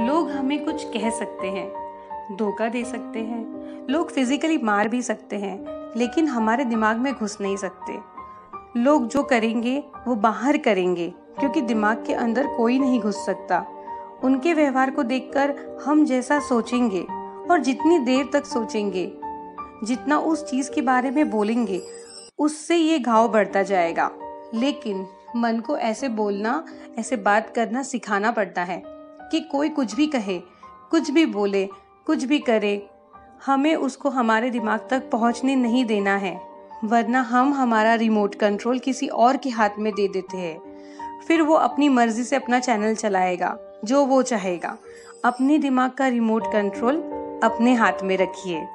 लोग हमें कुछ कह सकते हैं, धोखा दे सकते हैं, लोग फिजिकली मार भी सकते हैं, लेकिन हमारे दिमाग में घुस नहीं सकते। लोग जो करेंगे, वो बाहर करेंगे, क्योंकि दिमाग के अंदर कोई नहीं घुस सकता। उनके व्यवहार को देखकर हम जैसा सोचेंगे, और जितनी देर तक सोचेंगे, जितना उस चीज़ के बारे में बोलेंगे, उससे ये घाव बढ़ता जाएगा। लेकिन मन को ऐसे बोलना, ऐसे बात करना सिखाना पड़ता है। कि कोई कुछ भी कहे, कुछ भी बोले, कुछ भी करे, हमें उसको हमारे दिमाग तक पहुँचने नहीं देना है, वरना हम हमारा रिमोट कंट्रोल किसी और के हाथ में दे देते हैं। फिर वो अपनी मर्ज़ी से अपना चैनल चलाएगा, जो वो चाहेगा। अपने दिमाग का रिमोट कंट्रोल अपने हाथ में रखिए।